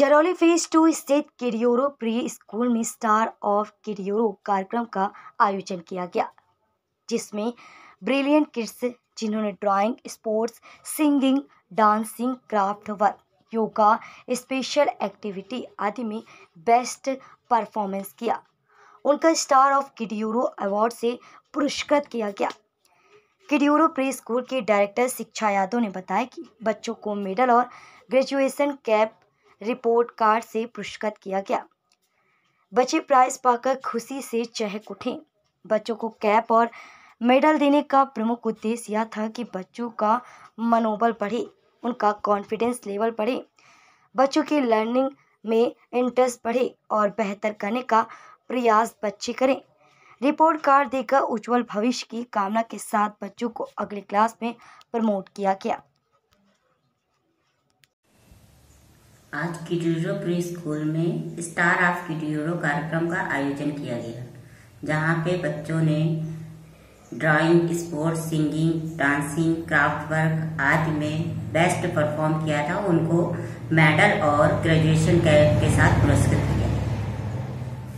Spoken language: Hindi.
करौली फ़ेज़ टू स्थित किडियोरो प्री स्कूल में स्टार ऑफ़ किडियोरो कार्यक्रम का आयोजन किया गया, जिसमें ब्रिलियंट किड्स जिन्होंने drawing, sports, singing, dancing, craft work yoga, special activity आदि में बेस्ट परफॉर्मेंस किया। उनका स्टार ऑफ़ किडियूरो अवार्ड से पुरस्कृत किया गया। किडियूरो प्री स्कूल के डायरेक्टर शिक्षा यादव ने बताया कि बच्चों को मेडल और ग्रेजुएशन कैप रिपोर्ट कार्ड से पुरस्कृत किया गया। बच्चे प्राइज पाकर खुशी से चहक उठे। बच्चों को कैप और मेडल देने का प्रमुख उद्देश्य यह था कि बच्चों का मनोबल बढ़े, उनका कॉन्फिडेंस लेवल बढ़े। बच्चों की लर्निंग में इंटरेस्ट बढ़े और बेहतर करने का प्रयास बच्चे करें। रिपोर्ट कार्ड देकर उज्जवल भविष्य की कामना के साथ बच्चों को अगली क्लास में प्रमोट किया गया। आज किड्यूरो प्री स्कूल में स्टार ऑफ़ किडियोरो कार्यक्रम का आयोजन किया गया, जहाँ पे बच्चों ने drawing, sports, singing, dancing craft work आदि में बेस्ट परफॉर्म किया था। उनको मेडल और ग्रेजुएशन के साथ पुरस्कृत